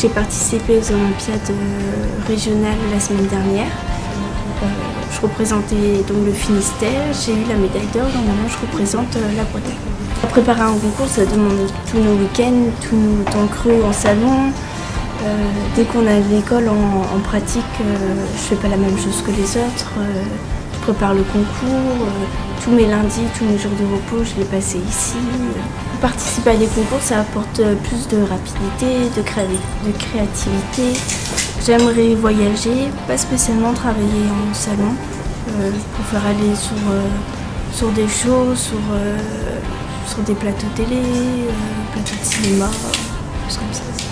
J'ai participé aux Olympiades euh, régionales la semaine dernière. Euh, je représentais donc le Finistère, j'ai eu la médaille d'or, donc maintenant je représente euh, la Bretagne. Préparer un concours, ça demande tous nos week-ends, tout notre temps creux en salon. dès qu'on a l'école en, pratique, je fais pas la même chose que les autres. Prépare le concours, tous mes lundis, tous mes jours de repos, je les passé ici. Participer à des concours, ça apporte plus de rapidité, de, créativité. J'aimerais voyager, pas spécialement travailler en salon. Euh, je préfère aller sur, euh, sur des shows, sur, euh, sur des plateaux télé, plateaux de cinéma, choses comme ça.